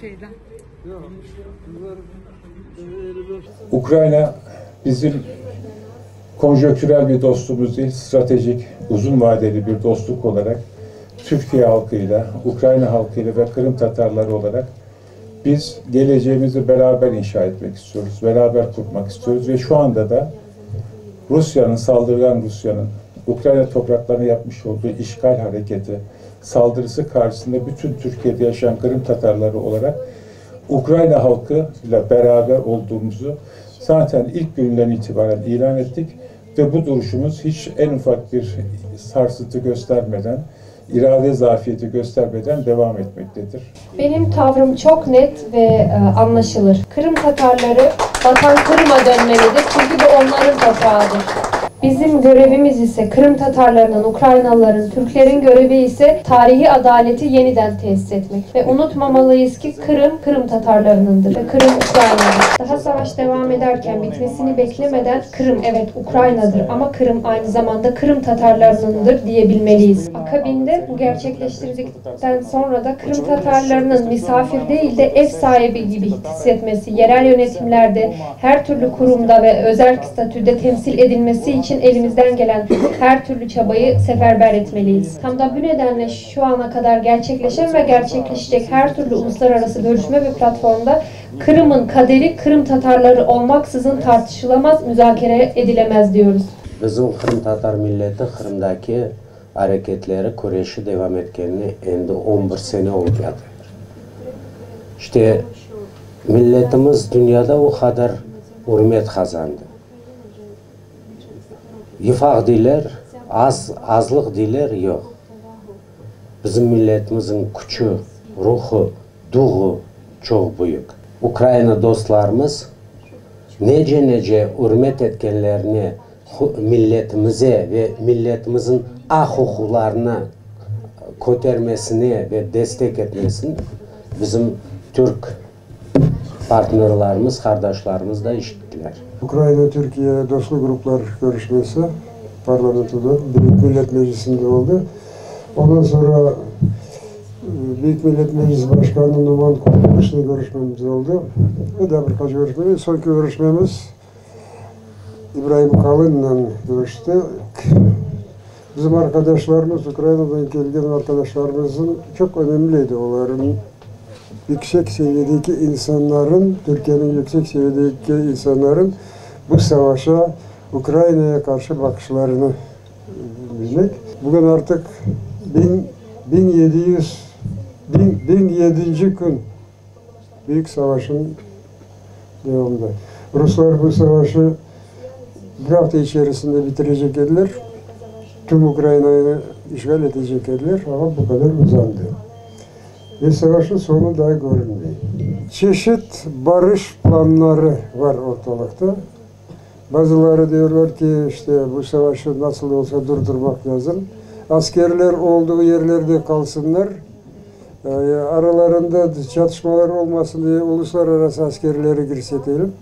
şeyden? Yok. Bunlar 55 Ukrayna bizim konjöktürel bir dostumuz değil, stratejik, uzun vadeli bir dostluk olarak Türkiye halkıyla, Ukrayna halkıyla ve Kırım Tatarları olarak biz geleceğimizi beraber inşa etmek istiyoruz, beraber kurmak istiyoruz ve şu anda da Rusya'nın, saldırgan Rusya'nın Ukrayna topraklarına yapmış olduğu işgal hareketi, saldırısı karşısında bütün Türkiye'de yaşayan Kırım Tatarları olarak Ukrayna halkıyla beraber olduğumuzu zaten ilk günden itibaren ilan ettik ve bu duruşumuz hiç en ufak bir sarsıntı göstermeden, irade zafiyeti göstermeden devam etmektedir. Benim tavrım çok net ve e, anlaşılır. Kırım Tatarları vatan Kırım'a dönmelidir çünkü bu onların toprağıdır. Bizim görevimiz ise Kırım Tatarlarının, Ukraynalıların, Türklerin görevi ise tarihi adaleti yeniden tesis etmek. Ve unutmamalıyız ki Kırım, Kırım Tatarlarınındır ve Kırım Ukrayna'dır. Daha savaş devam ederken bitmesini beklemeden Kırım evet Ukrayna'dır ama Kırım aynı zamanda Kırım Tatarlarınındır diyebilmeliyiz. Akabinde bu gerçekleştirdikten sonra da Kırım Tatarlarının misafir değil de ev sahibi gibi hissetmesi, yerel yönetimlerde her türlü kurumda ve özel statüde temsil edilmesi için elimizden gelen her türlü çabayı seferber etmeliyiz. Tam da bu nedenle şu ana kadar gerçekleşen ve gerçekleşecek her türlü uluslararası görüşme ve platformda Kırım'ın kaderi Kırım Tatarları olmaksızın tartışılamaz, müzakere edilemez diyoruz. Bizim Kırım Tatar milleti Kırım'daki hareketleri, kureyşi devam etkenini endi 11 sene oldu. İşte milletimiz dünyada o kadar hürmet kazandı. Yifak diler, az, azlık diler yok. Bizim milletimizin gücü, ruhu, duğu çok büyük. Ukrayna dostlarımız nece nece hürmet etkenlerini milletimize ve milletimizin ah hukuklarına kotermesini ve destek etmesini bizim Türk partnerlerimiz, kardeşlerimiz de işittiler. Ukrayna-Türkiye Dostluk Gruplar görüşmesi parlamentoda Büyük Millet Meclisi'nde oldu. Ondan sonra e, Büyük Millet Meclisi Başkanı Numan Kurtuluş'la görüşmemiz oldu. Ve de birkaç görüşme. Sonki görüşmemiz İbrahim Kalın'la görüştü. Bizim arkadaşlarımız, Ukrayna'dan gelgen arkadaşlarımızın çok önemliydi. Onların yüksek seviyedeki insanların, Türkiye'nin yüksek seviyedeki insanların bu savaşa, Ukrayna'ya karşı bakışlarını e, bilmek. Bugün artık bin, 1700 bin, 1007. gün Büyük Savaş'ın devamında. Ruslar bu savaşı bir hafta içerisinde bitirecek dediler. Tüm Ukrayna'yı işgal edecek dediler ama bu kadar uzandı. Ve savaşın sonu daha görünmüyor. Çeşit barış planları var ortalıkta. Bazıları diyorlar ki işte bu savaşı nasıl olsa durdurmak lazım. Askerler olduğu yerlerde kalsınlar. Ee, aralarında çatışmalar olmasın diye uluslararası askerleri girsetelim.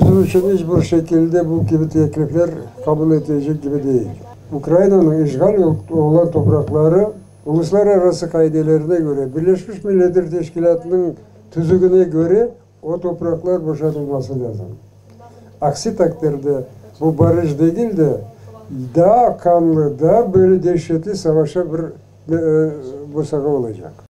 Bizim için hiçbir şekilde bu gibi teklifler kabul edilecek gibi değil. Ukrayna'nın işgal olan toprakları uluslararası kaidelerine göre Birleşmiş Milletler Teşkilatı'nın tüzüğüne göre o topraklar boşaltılması lazım. Aksi takdirde bu barış değil de daha kanlı, daha böyle dehşetli savaşa bir e, bu olacak.